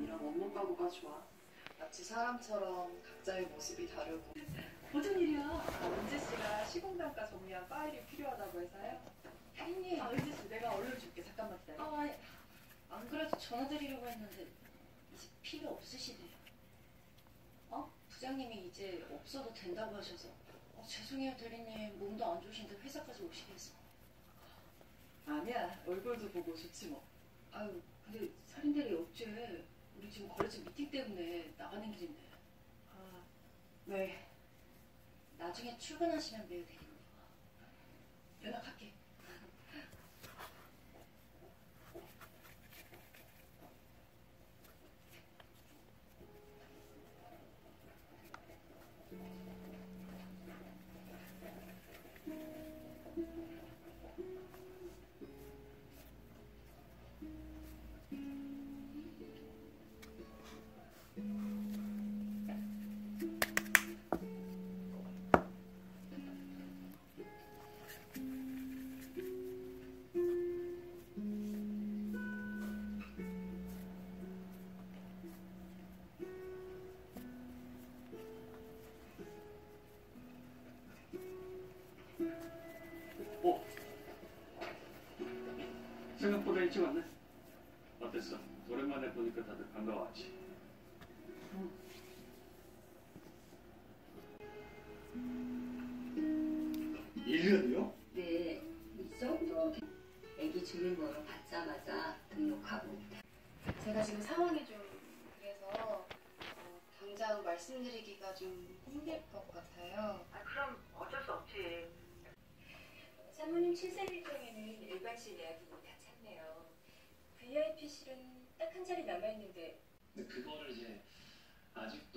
난 이런 원문 가구가 좋아. 마치 사람처럼 각자의 모습이 다르고. 무슨 일이야? 아, 은지 씨가 시공단과 정리한 파일이 필요하다고 해서요. 혜린님. 아, 은지 씨, 내가 얼른 줄게. 잠깐만 기다려. 아, 아니, 안 그래도 전화드리려고 했는데 이제 필요 없으시대요. 어? 부장님이 이제 없어도 된다고 하셔서 어, 죄송해요 대리님 몸도 안 좋으신데 회사까지 오시게 해서 아니야, 얼굴도 보고 좋지 뭐. 아유 근데 살인대리 어째 우리 지금 거래처 미팅 때문에 나가는 길인데. 아, 네. 나중에 출근하시면 봬요 대리님 연락할게 생각보다 일찍 왔네. 어땠어? 오랜만에 보니까 다들 반가워하지. 일년이요? 네, 이 정도 애기 주민번호 받자마자 등록하고 제가 지금 상황이 좀 그래서 어, 당장 말씀드리기가 좀 힘들 것 같아요. 그럼 어쩔 수 없지 사모님 출산일정에는 일반실 예약이 다 그렇네요. VIP실은 딱 한 자리 남아있는데. 그거를 이제 아직